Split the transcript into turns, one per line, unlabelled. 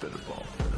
spit ball.